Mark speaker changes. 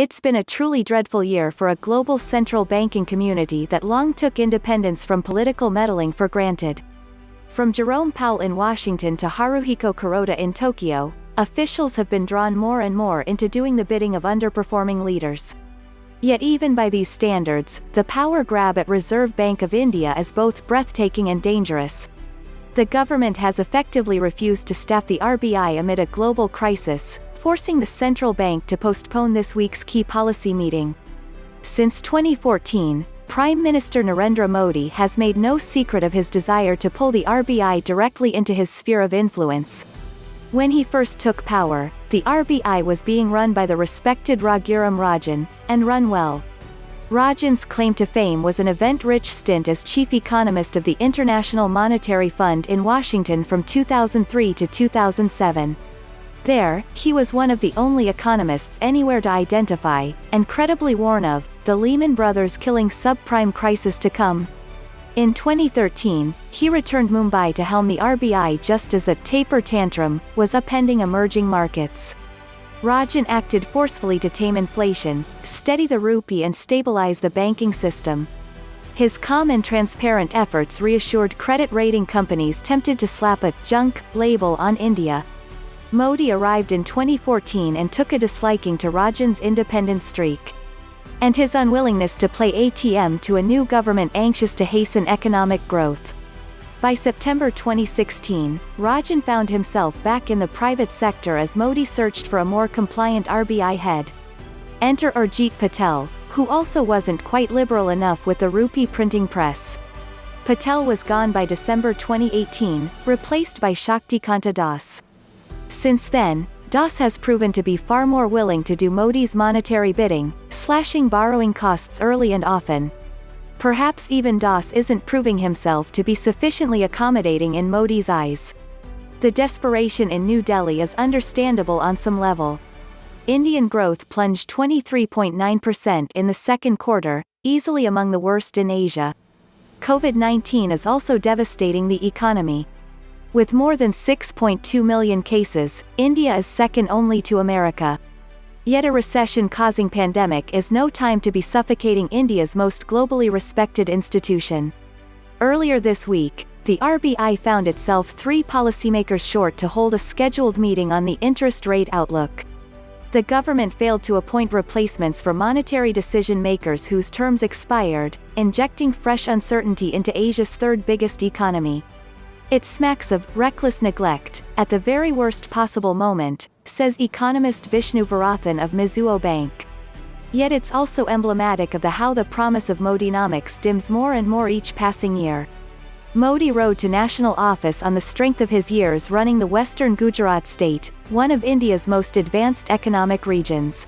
Speaker 1: It's been a truly dreadful year for a global central banking community that long took independence from political meddling for granted. From Jerome Powell in Washington to Haruhiko Kuroda in Tokyo, officials have been drawn more and more into doing the bidding of underperforming leaders. Yet even by these standards, the power grab at Reserve Bank of India is both breathtaking and dangerous. The government has effectively refused to staff the RBI amid a global crisis, forcing the central bank to postpone this week's key policy meeting. Since 2014, Prime Minister Narendra Modi has made no secret of his desire to pull the RBI directly into his sphere of influence. When he first took power, the RBI was being run by the respected Raghuram Rajan, and run well. Rajan's claim to fame was an event-rich stint as chief economist of the International Monetary Fund in Washington from 2003 to 2007. There, he was one of the only economists anywhere to identify, and credibly warn of, the Lehman Brothers killing subprime crisis to come. In 2013, he returned Mumbai to helm the RBI just as the taper tantrum was upending emerging markets. Rajan acted forcefully to tame inflation, steady the rupee and stabilize the banking system. His calm and transparent efforts reassured credit rating companies tempted to slap a junk label on India, Modi arrived in 2014 and took a disliking to Rajan's independent streak. And his unwillingness to play ATM to a new government anxious to hasten economic growth. By September 2016, Rajan found himself back in the private sector as Modi searched for a more compliant RBI head. Enter Urjit Patel, who also wasn't quite liberal enough with the rupee printing press. Patel was gone by December 2018, replaced by Shaktikanta Das. Since then, Das has proven to be far more willing to do Modi's monetary bidding, slashing borrowing costs early and often. Perhaps even Das isn't proving himself to be sufficiently accommodating in Modi's eyes. The desperation in New Delhi is understandable on some level. Indian growth plunged 23.9% in the second quarter, easily among the worst in Asia. COVID-19 is also devastating the economy. With more than 6.2 million cases, India is second only to America. Yet a recession-causing pandemic is no time to be suffocating India's most globally respected institution. Earlier this week, the RBI found itself three policymakers short to hold a scheduled meeting on the interest rate outlook. The government failed to appoint replacements for monetary decision makers whose terms expired, injecting fresh uncertainty into Asia's third biggest economy. It smacks of reckless neglect, at the very worst possible moment, says economist Vishnu Varathan of Mizuho Bank. Yet it's also emblematic of the how the promise of Modinomics dims more and more each passing year. Modi rode to national office on the strength of his years running the western Gujarat state, one of India's most advanced economic regions.